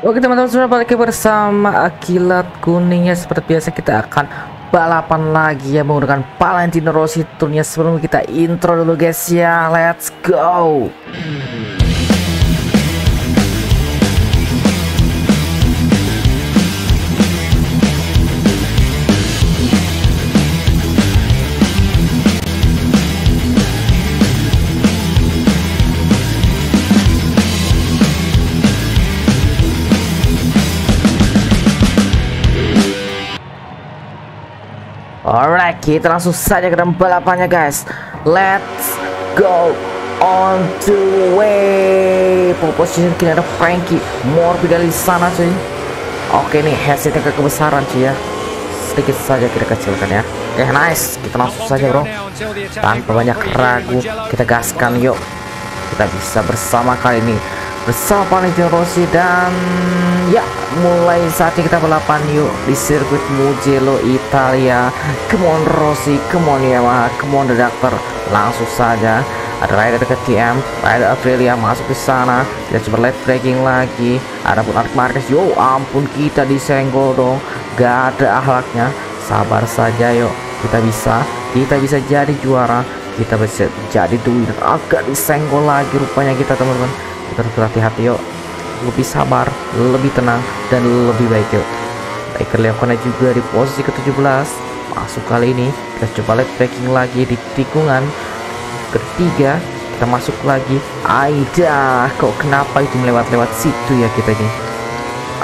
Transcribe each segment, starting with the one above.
Oke teman-teman sudah balik bersama Akilat Kuning ya. Seperti biasa kita akan balapan lagi ya menggunakan Valentino Rossi turnya sebelum kita intro dulu guys ya. Let's go kita langsung saja ke dalam balapannya guys. Let's go on the way. Pole position kini ada Frankie Morbi dari sana cuy. Oke nih headsetnya ke kebesaran cuy ya. Sedikit saja kita kecilkan ya. Oke nice, kita langsung saja bro. Tanpa banyak ragu, kita gaskan yuk. Kita bisa bersama kali ini bersama Valentino Rossi dan ya mulai saatnya kita balapan yuk di sirkuit Mugello Italia. Come on Rossi come on Yamaha come on the doctor. Langsung saja ada rider ke TM rider Aprilia masuk ke sana. Kita coba late braking lagi. Ada pun Art Marquez yo ampun kita disenggol dong. Gak ada ahlaknya. Sabar saja yuk. Kita bisa kita bisa jadi juara. Kita bisa jadi winner agak disenggol lagi rupanya kita teman-teman harus berhati-hati yuk. Lebih sabar lebih tenang dan lebih baik yuk. Iker Leokona juga di posisi ke-17 masuk kali ini kita coba lihat tracking lagi di tikungan ketiga. Kita masuk lagi. Aida kok kenapa itu melewat-lewat situ ya kita ini?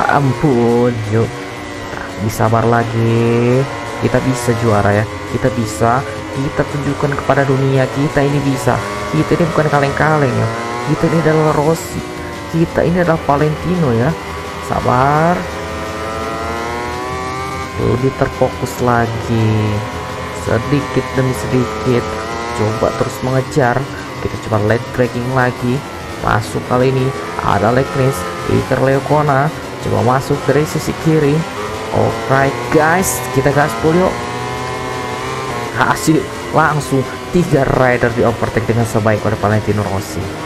Ampun yuk. Bisa sabar lagi. Kita bisa juara ya. Kita bisa kita tunjukkan kepada dunia kita ini bisa. Kita ini bukan kaleng-kaleng ya kita ini adalah Rossi kita ini adalah Valentino ya. Sabar. Lebih terfokus lagi. Sedikit demi sedikit. Coba terus mengejar. Kita coba light braking lagi. Masuk kali ini. Ada Leknis Iker Leokona. Coba masuk dari sisi kiri. Alright guys. Kita gaspol yuk. Hasil langsung tiga rider di overtake dengan sebaik oleh Valentino Rossi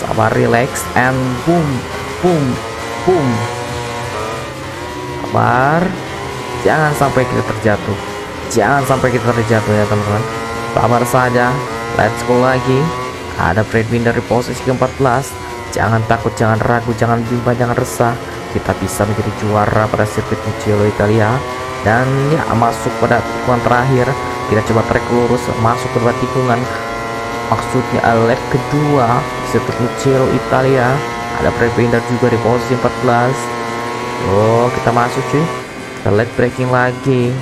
sabar relax and boom boom boom. Sabar jangan sampai kita terjatuh. Jangan sampai kita terjatuh ya teman-teman. Sabar saja. Let's go lagi. Ada Fredwin dari posisi ke-14. Jangan takut jangan ragu jangan bimbang jangan resah. Kita bisa menjadi juara pada sirkuit Mugello Italia. Dan ya masuk pada tikungan terakhir. Kita coba trek lurus masuk ke tikungan maksudnya lap kedua sirkuit Mugello Italia. Ada Prevender juga di posisi 14 Oh kita masuk cuy. Kita late braking lagi.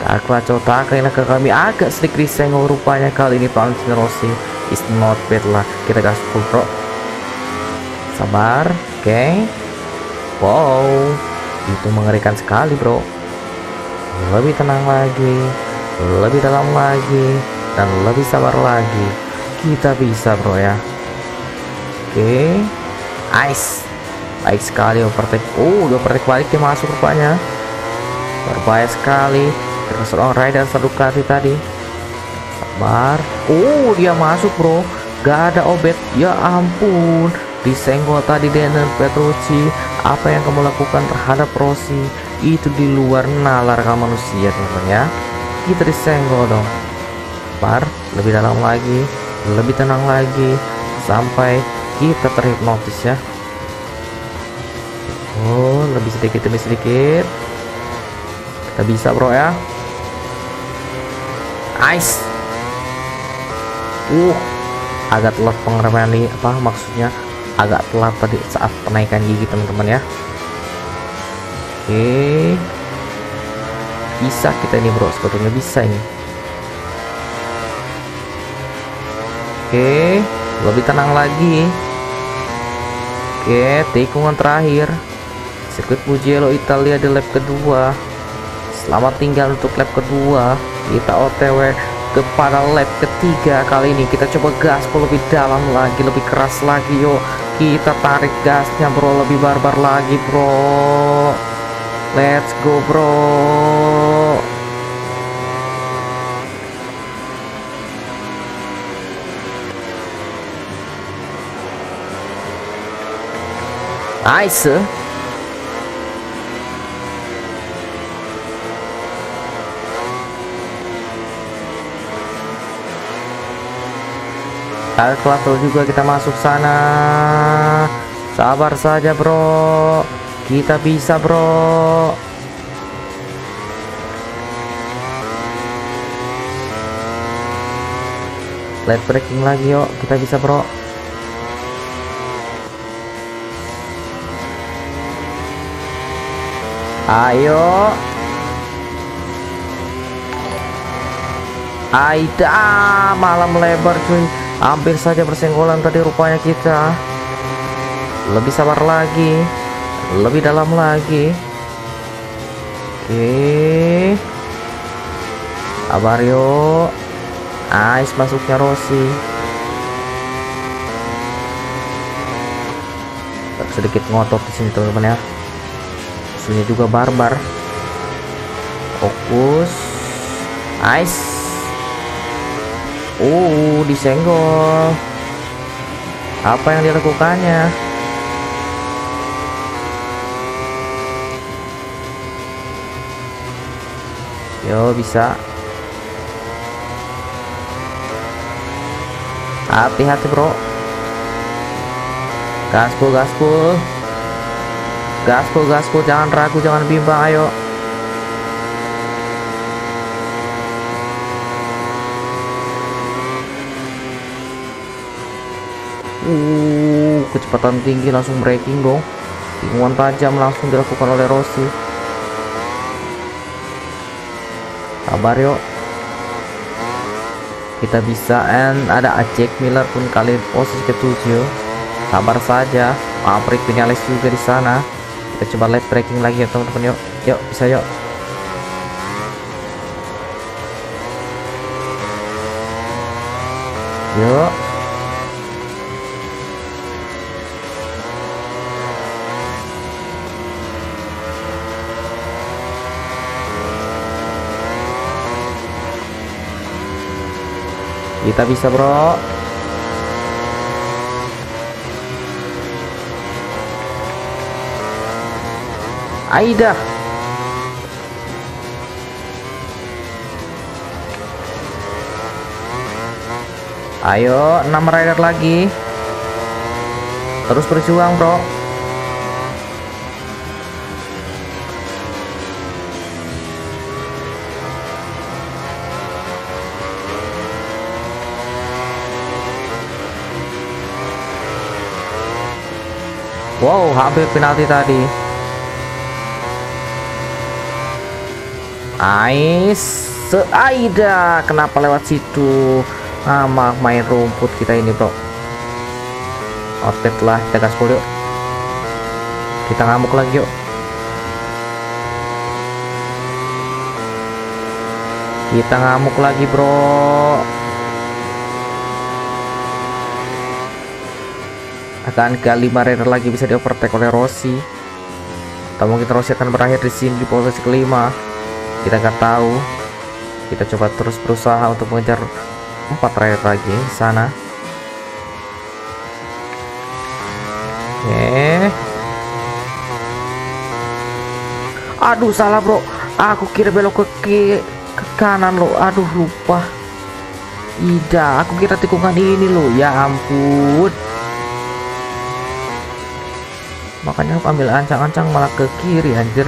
Taklah coba ini ke kami. Agak sedikit disenggol rupanya kali ini Valentino Rossi is not bad lah. Kita gas full bro sabar oke. Okay. wow itu mengerikan sekali bro. Lebih tenang lagi lebih dalam lagi dan lebih sabar lagi kita bisa bro ya. Oke. Okay. ice. Baik sekali overtake. Oh udah overtake balik dia masuk rupanya. Berbahaya sekali. Terus seorang rider Ducati tadi. Sabar. Oh dia masuk bro. Gak ada obet. Ya ampun. Disenggol tadi Daniel Petrucci. Apa yang kamu lakukan terhadap Rossi? Itu di luar nalar kamu manusia teman-teman ya. Kita disenggol dong. Sabar. Lebih dalam lagi lebih tenang lagi. Sampai kita terhipnotis ya. Oh lebih sedikit demi sedikit. Kita bisa bro ya. Ice uh agak telat pengereman nih apa maksudnya? Agak telat tadi saat penaikan gigi teman-teman ya. Oke. Bisa kita ini bro sebetulnya bisa ini oke lebih tenang lagi. Oke tikungan terakhir. Sirkuit Mugello Italia di lap kedua. Selamat tinggal untuk lap kedua. Kita otw kepada lap ketiga kali ini. Kita coba gas lebih dalam lagi lebih keras lagi yuk kita tarik gasnya bro. Lebih barbar lagi bro. Let's go bro Nice. Kalkulator juga kita masuk sana. Sabar saja, bro. Kita bisa, bro. Light breaking lagi, yuk. Kita bisa, bro. Ayo. Aida malam lebar cuy. Hampir saja bersenggolan tadi rupanya kita. Lebih sabar lagi. Lebih dalam lagi. Oke. Abario Ais masuknya Rossi. Sedikit ngotot di sini teman-teman ya musuhnya juga barbar. Fokus. Ice uh disenggol. Apa yang dilakukannya? Yo bisa. Hati-hati bro. Gaspol gaspol gaspol gaspol jangan ragu jangan bimbang ayo. Uh kecepatan tinggi langsung braking dong. Tikungan tajam langsung dilakukan oleh Rossi. Kabar yuk. Kita bisa and ada Jack Miller pun kali posisi ketujuh. Sabar saja Maverick Vinales juga di sana kita coba light tracking lagi ya teman-teman yuk. Yuk bisa yuk. Yuk. Kita bisa bro Aida. Ayo 6 rider lagi. Terus berjuang bro. Wow hampir penalti tadi Ais. Seaida kenapa lewat situ? Ah main rumput kita ini bro. Outlet lah kita gaspol yuk kita ngamuk lagi yuk. Kita ngamuk lagi bro. Akan ke 5 rider lagi bisa di overtake oleh Rossi. Atau mungkin Rossi akan berakhir di sini di posisi kelima kita nggak tahu. Kita coba terus berusaha untuk mengejar empat rider lagi sana. Oke. Aduh salah bro. Aku kira belok ke kiri, ke kanan lo. Aduh lupa. Ida aku kira tikungan ini lo. Ya ampun. Makanya aku ambil ancang-ancang malah ke kiri anjir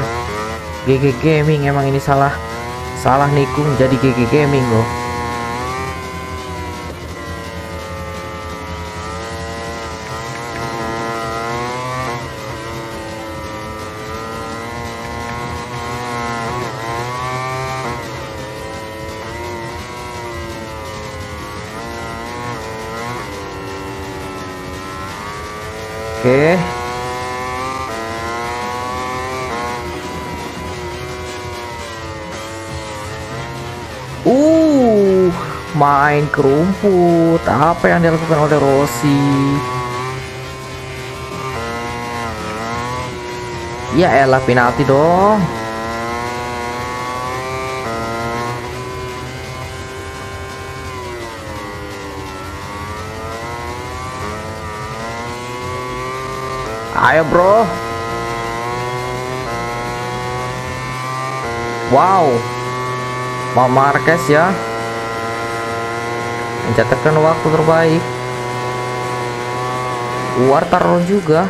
GG Gaming emang ini salah salah nikung jadi GG Gaming loh Oke okay. Main kerumput. Apa yang dilakukan oleh Rossi? Ya elah penalti dong. Ayo bro. Wow. Mau Marquez ya. Mencatatkan waktu terbaik. Luar taruh juga.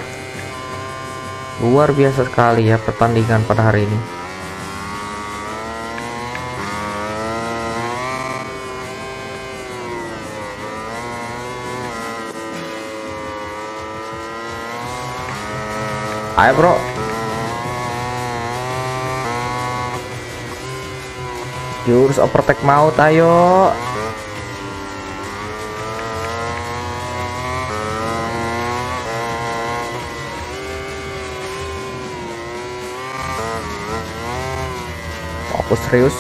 Luar biasa sekali ya pertandingan pada hari ini. Ayo bro Jurus overtake maut ayo Fokus serius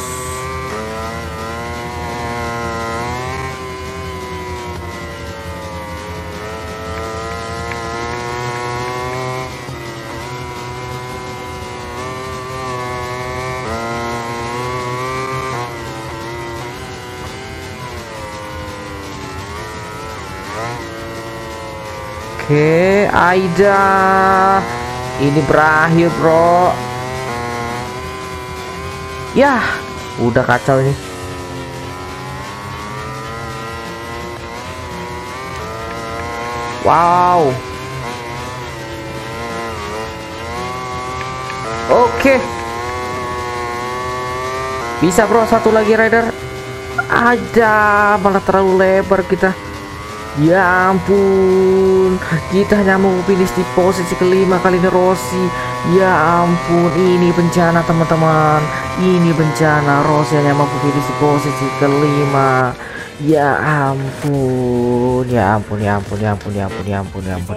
Oke, Aida. Ini berakhir, Bro. Ya, udah kacau ini. Wow. Oke. Bisa, Bro, satu lagi rider. Ada, malah terlalu lebar kita. Ya ampun, kita hanya mau finish di posisi kelima kali ini Rossi. Ya ampun, ini bencana teman-teman. Ini bencana hanya mau finish di posisi kelima. Ya ampun, ya ampun, ya ampun, ya ampun, ya ampun, ya ampun, ya ampun.